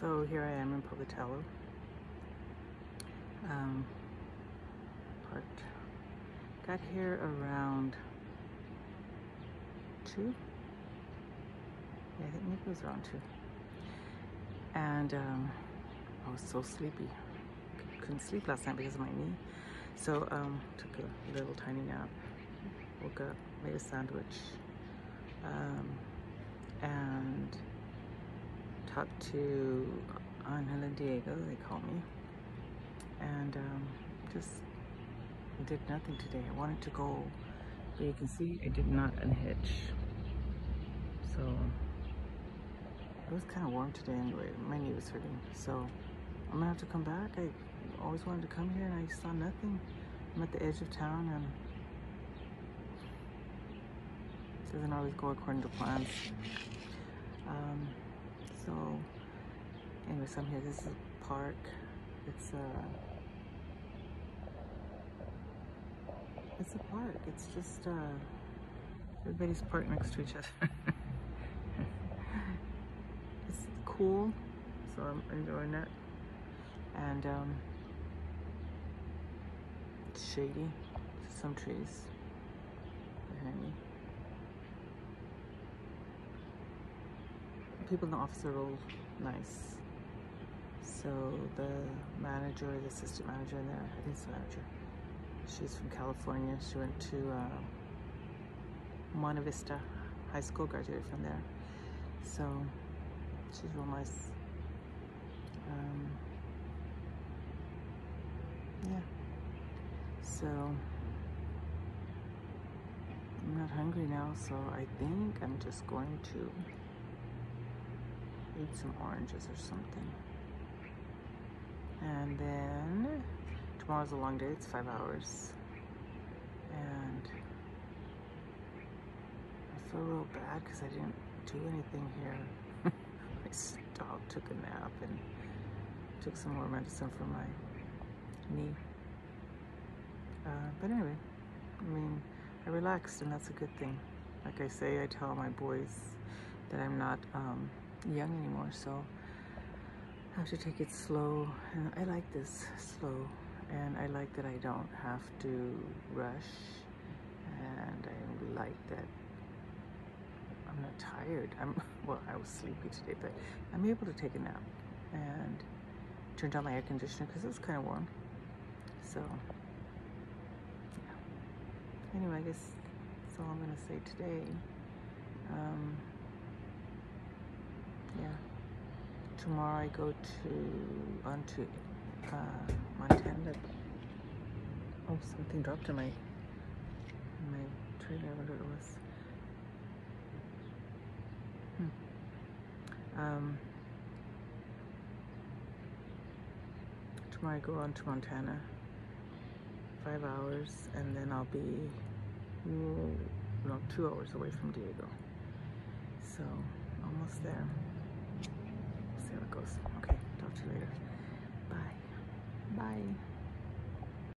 So here I am in Pocatello. Um, parked. Got here around two. Yeah, I think maybe it was around two. And um, I was so sleepy. Couldn't sleep last night because of my knee. So um, took a little tiny nap. Woke up, made a sandwich, um, and talked to and Diego, they call me, and um, just did nothing today. I wanted to go, but you can see I did not unhitch. So it was kind of warm today anyway. My knee was hurting, so I'm gonna have to come back. I always wanted to come here and I saw nothing. I'm at the edge of town and doesn't always go according to plans. Um, so, anyways, I'm here. This is a park. It's a, it's a park. It's just, uh, everybody's parked next to each other. it's cool, so I'm enjoying it. And, um, it's shady. Some trees behind me. People in the office are all nice. So the manager, the assistant manager in there, I think it's the manager. She's from California. She went to uh, Monte Vista High School, graduated from there. So she's real nice. Um, yeah. So I'm not hungry now, so I think I'm just going to eat some oranges or something. And then tomorrow's a long day, it's five hours. And I feel real bad because I didn't do anything here. I stopped, took a nap, and took some more medicine for my knee. Uh, but anyway, I mean, I relaxed and that's a good thing. Like I say, I tell my boys that I'm not um, young anymore, so I have to take it slow. And I like this slow, and I like that I don't have to rush, and I like that I'm not tired. I'm well, I was sleepy today, but I'm able to take a nap and turned on my air conditioner because it was kind of warm. So, yeah. Anyway, I guess that's all I'm gonna say today. Um, yeah. Tomorrow I go to on to uh, Montana. Oh, something dropped in my in my trailer. What it was. Hmm. Um, tomorrow I go on to Montana. Five hours, and then I'll be no two hours away from Diego. So almost there